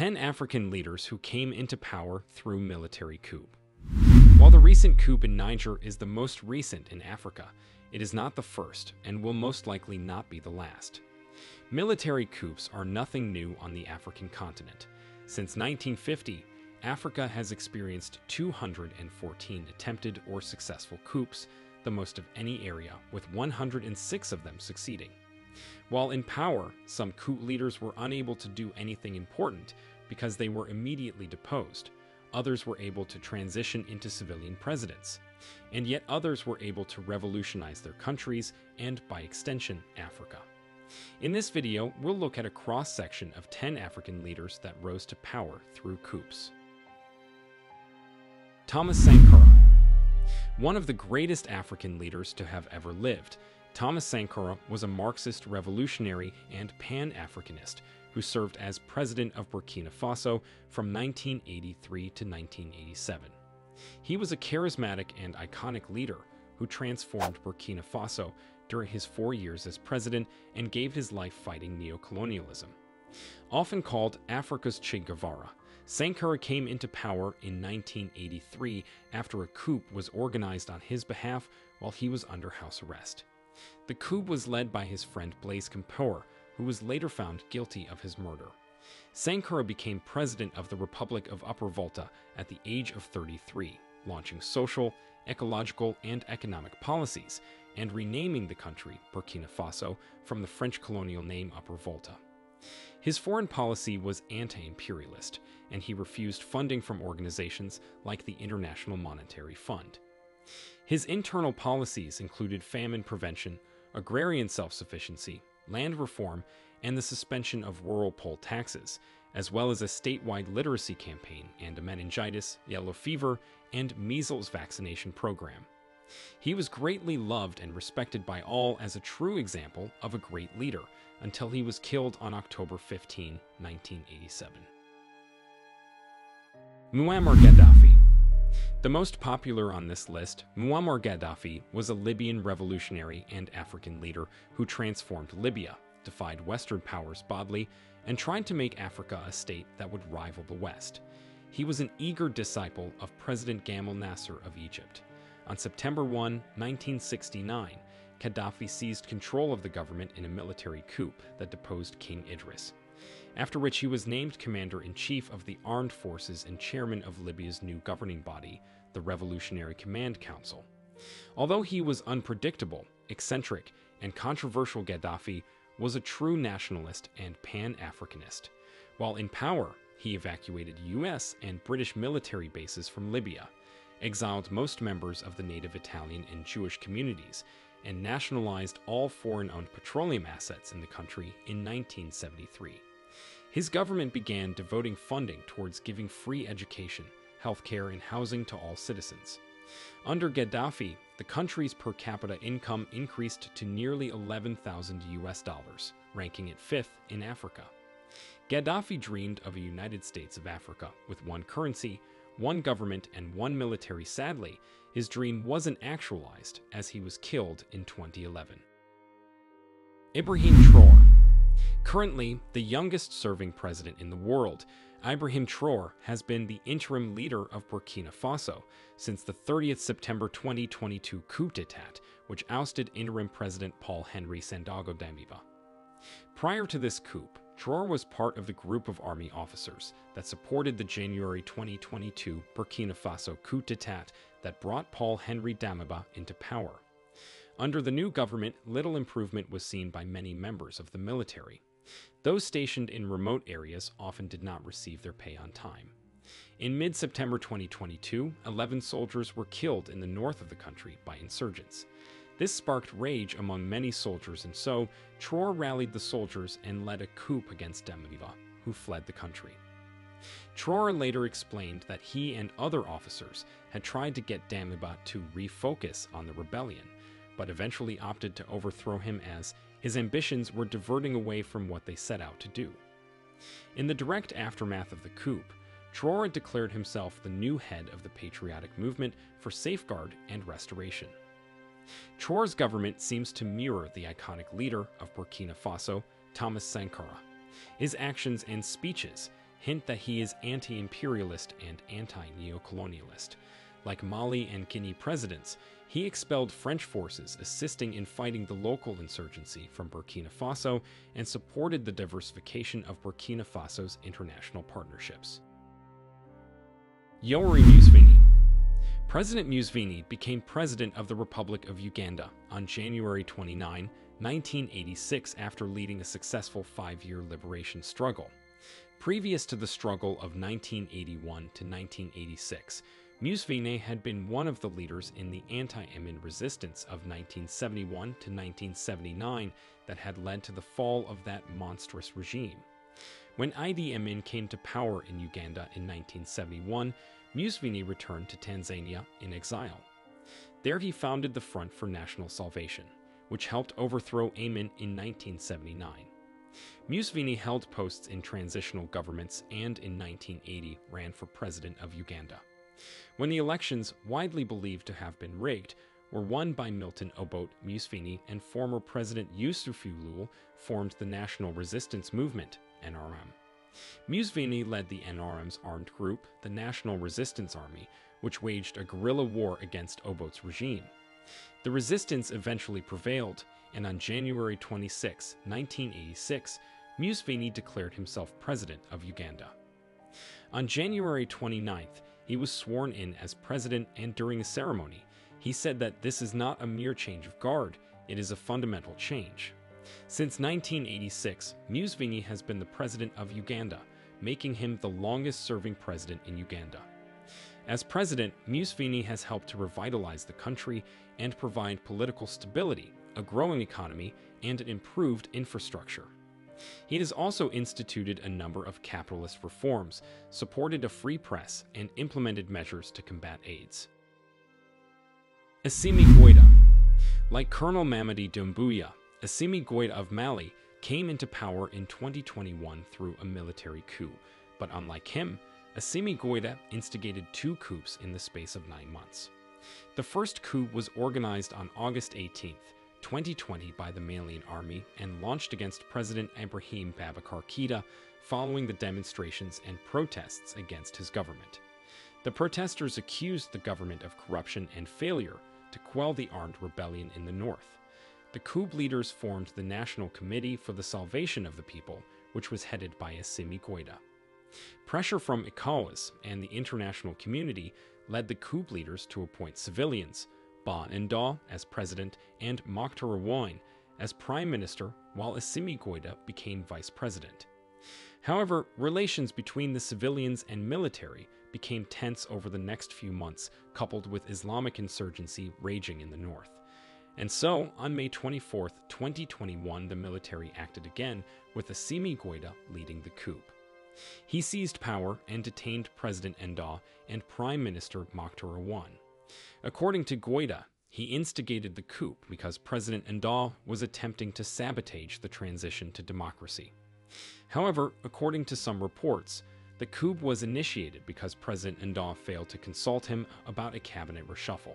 10 African leaders who came into power through military coup. While the recent coup in Niger is the most recent in Africa, it is not the first and will most likely not be the last. Military coups are nothing new on the African continent. Since 1950, Africa has experienced 214 attempted or successful coups, the most of any area, with 106 of them succeeding. While in power, some coup leaders were unable to do anything important because they were immediately deposed. Others were able to transition into civilian presidents. And yet others were able to revolutionize their countries and, by extension, Africa. In this video, we'll look at a cross-section of 10 African leaders that rose to power through coups. Thomas Sankara One of the greatest African leaders to have ever lived, Thomas Sankara was a Marxist revolutionary and Pan-Africanist who served as president of Burkina Faso from 1983 to 1987. He was a charismatic and iconic leader who transformed Burkina Faso during his four years as president and gave his life fighting neocolonialism. Often called Africa's Che Guevara, Sankara came into power in 1983 after a coup was organized on his behalf while he was under house arrest. The coup was led by his friend Blaise Compaore, who was later found guilty of his murder. Sankara became president of the Republic of Upper Volta at the age of 33, launching social, ecological, and economic policies, and renaming the country Burkina Faso from the French colonial name Upper Volta. His foreign policy was anti-imperialist, and he refused funding from organizations like the International Monetary Fund. His internal policies included famine prevention, agrarian self-sufficiency, land reform, and the suspension of rural poll taxes, as well as a statewide literacy campaign and a meningitis, yellow fever, and measles vaccination program. He was greatly loved and respected by all as a true example of a great leader until he was killed on October 15, 1987. Muammar Gaddafi The most popular on this list, Muammar Gaddafi was a Libyan revolutionary and African leader who transformed Libya, defied Western powers bodily, and tried to make Africa a state that would rival the West. He was an eager disciple of President Gamal Nasser of Egypt. On September 1, 1969, Gaddafi seized control of the government in a military coup that deposed King Idris, after which he was named commander-in-chief of the armed forces and chairman of Libya's new governing body, the Revolutionary Command Council. Although he was unpredictable, eccentric, and controversial Gaddafi was a true nationalist and pan-Africanist. While in power, he evacuated US and British military bases from Libya, exiled most members of the native Italian and Jewish communities, and nationalized all foreign-owned petroleum assets in the country in 1973. His government began devoting funding towards giving free education, healthcare, and housing to all citizens. Under Gaddafi, the country's per capita income increased to nearly 11,000 US dollars, ranking it fifth in Africa. Gaddafi dreamed of a United States of Africa with one currency, one government, and one military. Sadly, his dream wasn't actualized as he was killed in 2011. Ibrahim Traore Currently, the youngest serving president in the world, Ibrahim Traore has been the interim leader of Burkina Faso since the 30th September 2022 coup d'etat, which ousted interim President Paul Henri Sandaogo Damiba. Prior to this coup, Traore was part of the group of army officers that supported the January 2022 Burkina Faso coup d'etat that brought Paul Henri Damiba into power. Under the new government, little improvement was seen by many members of the military. Those stationed in remote areas often did not receive their pay on time. In mid September 2022, 11 soldiers were killed in the north of the country by insurgents. This sparked rage among many soldiers, and so Traore rallied the soldiers and led a coup against Damiba, who fled the country. Traore later explained that he and other officers had tried to get Damiba to refocus on the rebellion, but eventually opted to overthrow him as his ambitions were diverting away from what they set out to do. In the direct aftermath of the coup, Traore declared himself the new head of the patriotic movement for safeguard and restoration. Traore's government seems to mirror the iconic leader of Burkina Faso, Thomas Sankara. His actions and speeches hint that he is anti-imperialist and anti-neocolonialist. Like Mali and Guinea presidents, he expelled French forces assisting in fighting the local insurgency from Burkina Faso and supported the diversification of Burkina Faso's international partnerships. Yoweri Museveni President Museveni became president of the Republic of Uganda on January 29, 1986 after leading a successful five-year liberation struggle. Previous to the struggle of 1981 to 1986, Museveni had been one of the leaders in the anti-Amin resistance of 1971 to 1979 that had led to the fall of that monstrous regime. When Idi Amin came to power in Uganda in 1971, Museveni returned to Tanzania in exile. There he founded the Front for National Salvation, which helped overthrow Amin in 1979. Museveni held posts in transitional governments and in 1980 ran for president of Uganda. When the elections, widely believed to have been rigged, were won by Milton Obote Museveni and former President Yusufu Lule formed the National Resistance Movement, NRM. Museveni led the NRM's armed group, the National Resistance Army, which waged a guerrilla war against Obote's regime. The resistance eventually prevailed, and on January 26, 1986, Museveni declared himself president of Uganda. On January 29th, he was sworn in as president, and during a ceremony, he said that this is not a mere change of guard, it is a fundamental change. Since 1986, Museveni has been the president of Uganda, making him the longest serving president in Uganda. As president, Museveni has helped to revitalize the country and provide political stability, a growing economy, and an improved infrastructure. He has also instituted a number of capitalist reforms, supported a free press, and implemented measures to combat AIDS. Assimi Goita Like Colonel Mamady Doumbouya, Assimi Goita of Mali came into power in 2021 through a military coup, but unlike him, Assimi Goita instigated two coups in the space of nine months. The first coup was organized on August 18th, 2020 by the Malian army and launched against President Ibrahim Boubacar Keita following the demonstrations and protests against his government. The protesters accused the government of corruption and failure to quell the armed rebellion in the north. The coup leaders formed the National Committee for the Salvation of the People, which was headed by Assimi Goita. Pressure from ECOWAS and the international community led the coup leaders to appoint civilians, Ba Ndaw as president and Moctar Ouane as prime minister, while Assimi Goita became vice president. However, relations between the civilians and military became tense over the next few months, coupled with Islamic insurgency raging in the north. And so, on May 24, 2021, the military acted again, with Assimi Goita leading the coup. He seized power and detained President Ndaw and Prime Minister Moctar Ouane. According to Goita, he instigated the coup because President Ndaw was attempting to sabotage the transition to democracy. However, according to some reports, the coup was initiated because President Ndaw failed to consult him about a cabinet reshuffle.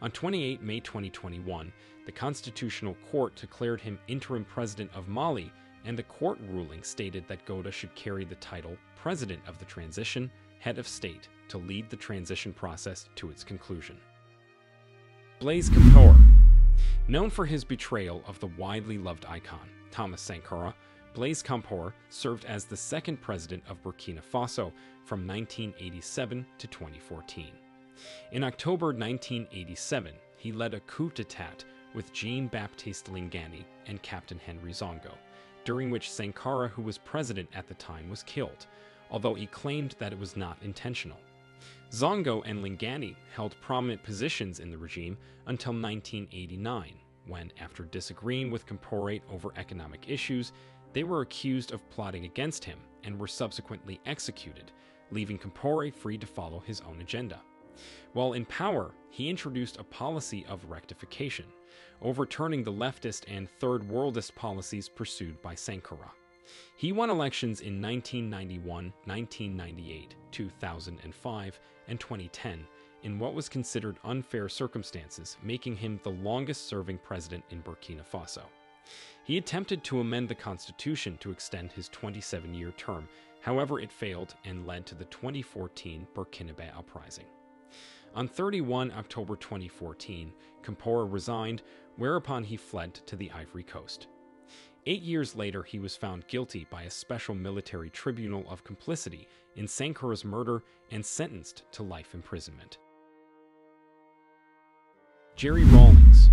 On 28 May 2021, the Constitutional Court declared him interim president of Mali, and the court ruling stated that Goita should carry the title President of the Transition, Head of State, to lead the transition process to its conclusion. Blaise Compaore Known for his betrayal of the widely loved icon, Thomas Sankara, Blaise Compaore served as the second president of Burkina Faso from 1987 to 2014. In October 1987, he led a coup d'etat with Jean-Baptiste Lingani and Captain Henri Zongo, during which Sankara, who was president at the time, was killed, although he claimed that it was not intentional. Zongo and Lingani held prominent positions in the regime until 1989, when, after disagreeing with Compaore over economic issues, they were accused of plotting against him and were subsequently executed, leaving Compaore free to follow his own agenda. While in power, he introduced a policy of rectification, overturning the leftist and third worldist policies pursued by Sankara. He won elections in 1991, 1998, 2005, and 2010 in what was considered unfair circumstances, making him the longest serving president in Burkina Faso. He attempted to amend the constitution to extend his 27 year term, However, it failed and led to the 2014 Burkinabe uprising. On 31 October 2014, Compaoré resigned, whereupon he fled to the Ivory Coast. Eight years later, he was found guilty by a special military tribunal of complicity in Sankara's murder and sentenced to life imprisonment. Jerry Rawlings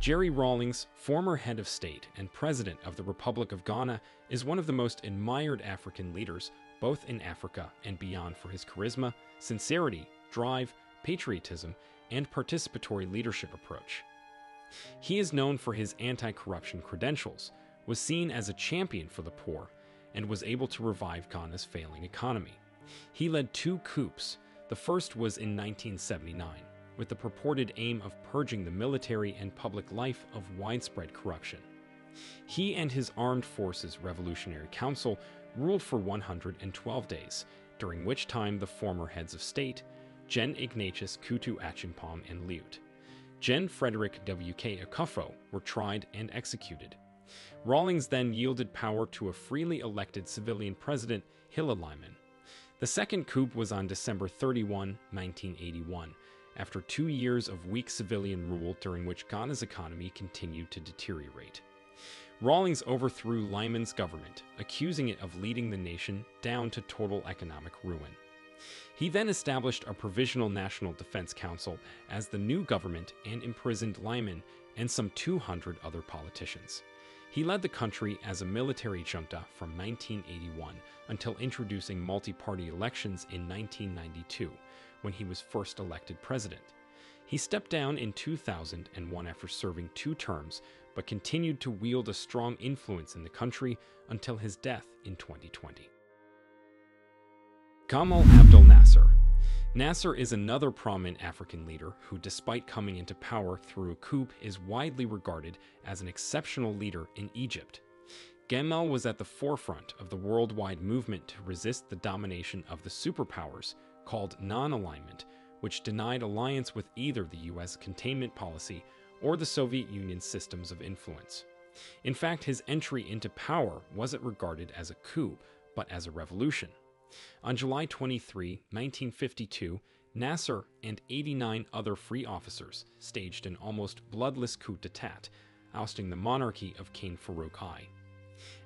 Jerry Rawlings, former head of state and president of the Republic of Ghana, is one of the most admired African leaders, both in Africa and beyond, for his charisma, sincerity, drive, patriotism, and participatory leadership approach. He is known for his anti corruption credentials, was seen as a champion for the poor, and was able to revive Ghana's failing economy. He led two coups. The first was in 1979, with the purported aim of purging the military and public life of widespread corruption. He and his Armed Forces Revolutionary Council ruled for 112 days, during which time the former heads of state, Gen Ignatius Kutu Acheampong and Lieut. Gen Frederick W.K. Akuffo, were tried and executed. Rawlings then yielded power to a freely elected civilian president, Hilla Limann. The second coup was on December 31, 1981, after two years of weak civilian rule during which Ghana's economy continued to deteriorate. Rawlings overthrew Limann's government, accusing it of leading the nation down to total economic ruin. He then established a Provisional National Defense Council as the new government and imprisoned Limann and some 200 other politicians. He led the country as a military junta from 1981 until introducing multi party elections in 1992, when he was first elected president. He stepped down in 2001 after serving two terms, but continued to wield a strong influence in the country until his death in 2020. Gamal Abdel Nasser Nasser is another prominent African leader who, despite coming into power through a coup, is widely regarded as an exceptional leader in Egypt. Gamal was at the forefront of the worldwide movement to resist the domination of the superpowers, called non alignment, which denied alliance with either the US containment policy or the Soviet Union's systems of influence. In fact, his entry into power wasn't regarded as a coup, but as a revolution. On July 23, 1952, Nasser and 89 other free officers staged an almost bloodless coup d'etat, ousting the monarchy of King Farouk I.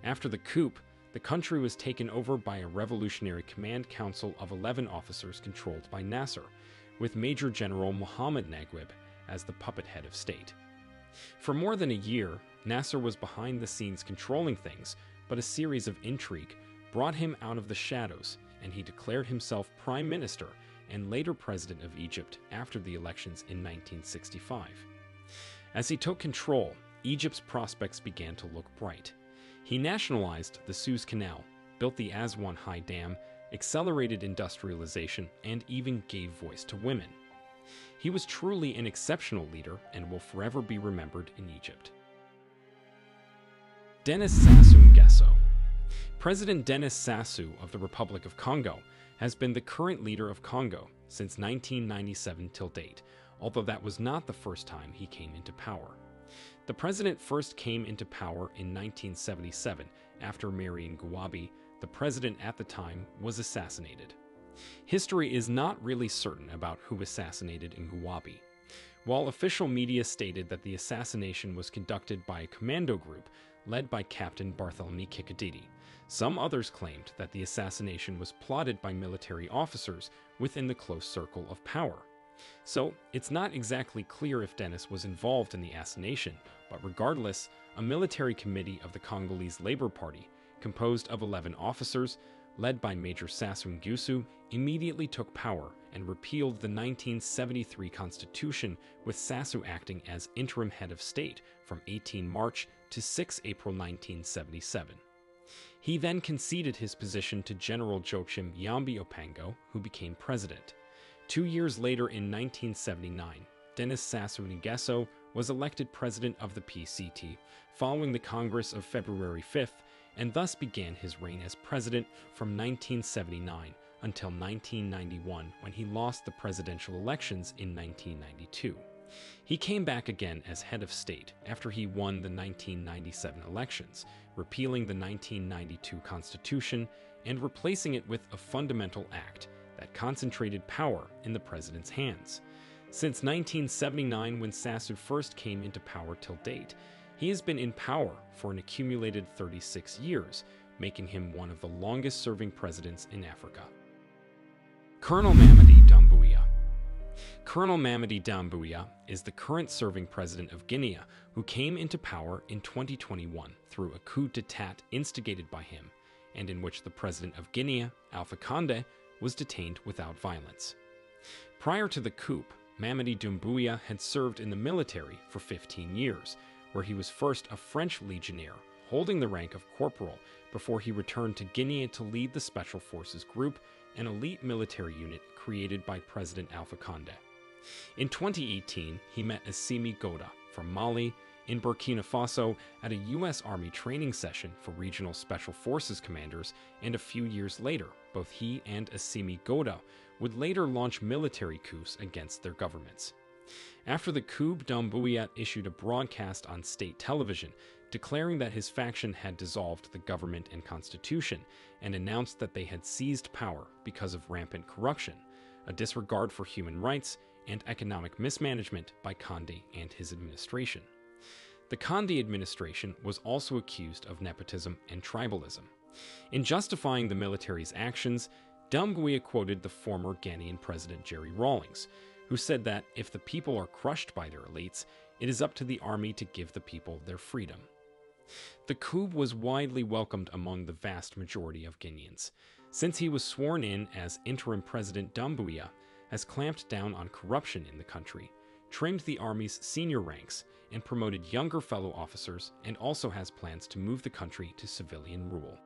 After the coup, the country was taken over by a revolutionary command council of 11 officers controlled by Nasser, with Major General Mohammed Naguib as the puppet head of state. For more than a year, Nasser was behind the scenes controlling things, but a series of intrigue brought him out of the shadows, and he declared himself prime minister and later president of Egypt after the elections in 1965. As he took control, Egypt's prospects began to look bright. He nationalized the Suez Canal, built the Aswan High Dam, accelerated industrialization, and even gave voice to women. He was truly an exceptional leader and will forever be remembered in Egypt. Denis Sassou Nguesso President Denis Sassou of the Republic of Congo has been the current leader of Congo since 1997 till date, although that was not the first time he came into power. The president first came into power in 1977 after Marien Ngouabi, the president at the time, was assassinated. History is not really certain about who assassinated Ngouabi. While official media stated that the assassination was conducted by a commando group led by Captain Barthélemy Kikadidi, some others claimed that the assassination was plotted by military officers within the close circle of power. So, it's not exactly clear if Denis was involved in the assassination, but regardless, a military committee of the Congolese Labour Party, composed of 11 officers, led by Major Sassou Nguesso, immediately took power and repealed the 1973 constitution, with Sassou acting as interim head of state from 18 March to 6 April 1977. He then conceded his position to General Joachim Yhombi Opango, who became president. Two years later, in 1979, Denis Sassou Nguesso was elected president of the PCT following the Congress of February 5th, and thus began his reign as president from 1979 until 1991 when he lost the presidential elections in 1992. He came back again as head of state after he won the 1997 elections, repealing the 1992 Constitution and replacing it with a fundamental act that concentrated power in the president's hands. Since 1979, when Sassou first came into power till date, he has been in power for an accumulated 36 years, making him one of the longest serving presidents in Africa. Colonel Mamady Doumbouya Colonel Mamady Doumbouya is the current serving president of Guinea who came into power in 2021 through a coup d'etat instigated by him and in which the president of Guinea, Alpha Conde, was detained without violence. Prior to the coup, Mamady Doumbouya had served in the military for 15 years, where he was first a French legionnaire, holding the rank of corporal before he returned to Guinea to lead the Special Forces Group, an elite military unit created by President Alpha Conde. In 2018, he met Assimi Goita from Mali in Burkina Faso at a U.S. Army training session for regional special forces commanders, and a few years later, both he and Assimi Goita would later launch military coups against their governments. After the coup, Doumbouya issued a broadcast on state television declaring that his faction had dissolved the government and constitution and announced that they had seized power because of rampant corruption, a disregard for human rights, and economic mismanagement by Conde and his administration. The Conde administration was also accused of nepotism and tribalism. In justifying the military's actions, Doumbouya quoted the former Ghanaian president Jerry Rawlings, who said that if the people are crushed by their elites, it is up to the army to give the people their freedom. The coup was widely welcomed among the vast majority of Guineans. Since he was sworn in as interim president, Doumbouya has clamped down on corruption in the country, trimmed the army's senior ranks, and promoted younger fellow officers, and also has plans to move the country to civilian rule.